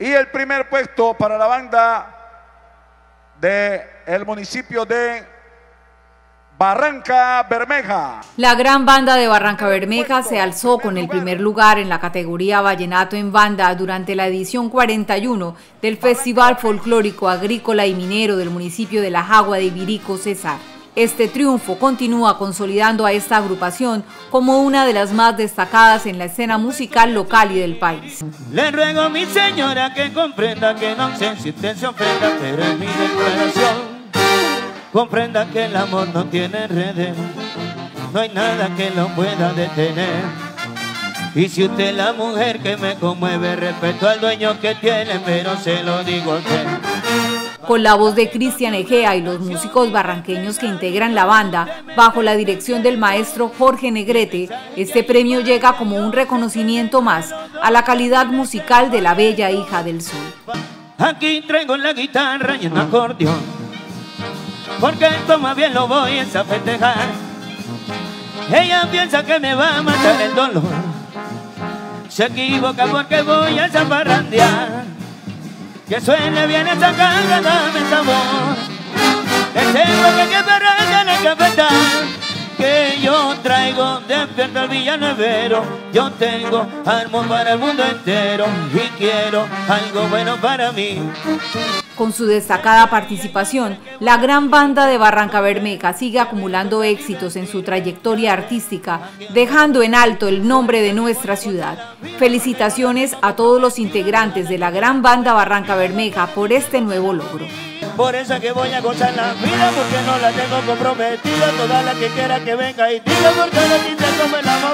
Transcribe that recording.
Y el primer puesto para la banda del el municipio de Barranca Bermeja. La gran banda de Barranca Bermeja se alzó con el primer lugar en la categoría Vallenato en Banda durante la edición 41 del Festival Folclórico Agrícola y Minero del municipio de La Jagua de Ibirico, César. Este triunfo continúa consolidando a esta agrupación como una de las más destacadas en la escena musical local y del país. Le ruego mi señora que comprenda que no sé si usted se ofenda, pero en mi declaración comprenda que el amor no tiene redes, no hay nada que lo pueda detener. Y si usted es la mujer que me conmueve, respeto al dueño que tiene, pero se lo digo a usted. Con la voz de Cristian Egea y los músicos barranqueños que integran la banda, bajo la dirección del maestro Jorge Negrete, este premio llega como un reconocimiento más a la calidad musical de la bella hija del sol. Aquí traigo la guitarra y el acordeón porque esto más bien lo voy a festejar. Ella piensa que me va a matar el dolor, se equivoca porque voy a zaparrandear. Que suene bien esa carga, dame sabor. Le tengo que quebrar en el cafetal que yo traigo despierta el villanuevero. Yo tengo algo para el mundo entero y quiero algo bueno para mí. Con su destacada participación, la gran banda de Barranca Bermeja sigue acumulando éxitos en su trayectoria artística, dejando en alto el nombre de nuestra ciudad. Felicitaciones a todos los integrantes de la gran banda Barranca Bermeja por este nuevo logro. Por eso voy a gozar la porque no la tengo comprometida. Toda la que quiera que venga y la la.